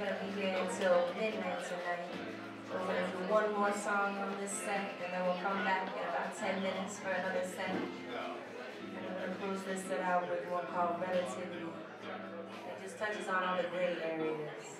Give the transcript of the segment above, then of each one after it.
gonna be here until midnight tonight. We're gonna do one more song on this set, and then we'll come back in about 10 minutes for another set. And we're gonna close this set out with one called Relativity. It just touches on all the gray areas.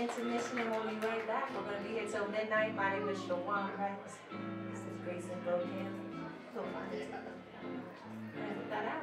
intermission, and we'll be right back. We're going to be here till midnight. My name is Shawan Rex. This is Grace and Go find it. We're going to put that out.